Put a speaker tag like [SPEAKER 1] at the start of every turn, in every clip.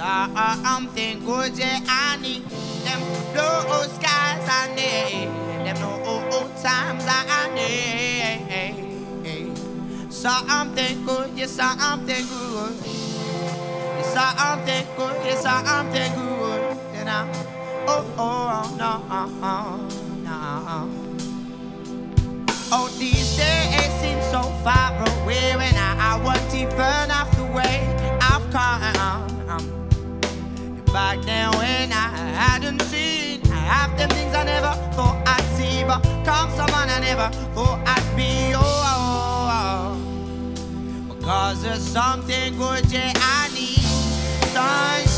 [SPEAKER 1] Something good, yeah, I need them. Blue oh, skies, I need them no oh, oh, times, I need something good, yeah, something good, something good, something good, you know. Oh, oh, no, no. Oh, these days seem so far away hadn't seen half the things I never thought I'd see, but come someone I never thought I'd be. Oh, oh, oh. because there's something good, yeah, I need sunshine,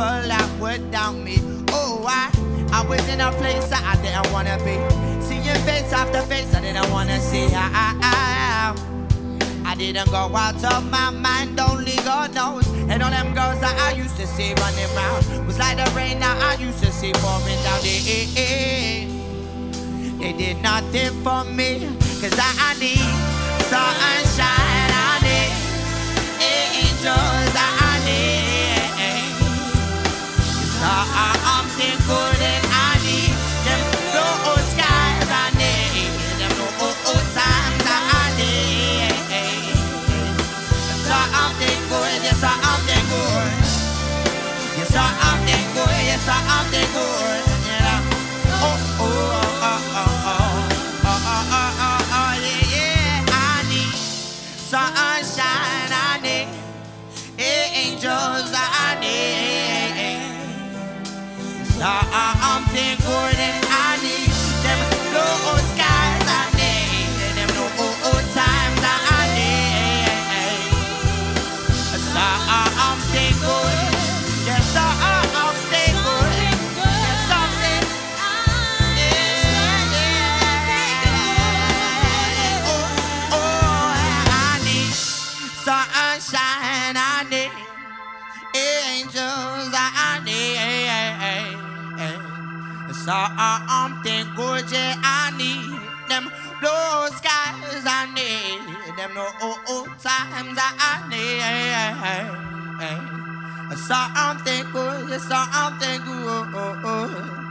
[SPEAKER 1] people that would doubt me. Was in a place I didn't wanna be. Seeing face after face, I didn't wanna see. I, I, I, I didn't go out of my mind, only God knows. And all them girls that I used to see running around was like the rain that I used to see pouring down. They, they did nothing for me, cause I, I need sunshine, I need angels, Oh, oh, oh, oh, oh, oh, oh, oh, oh, oh, I need sunshine, I need angels, I need something good, yeah, I need them. Blue skies, I need them. No times, I need. Something good, yeah, something good. Oh, oh, oh.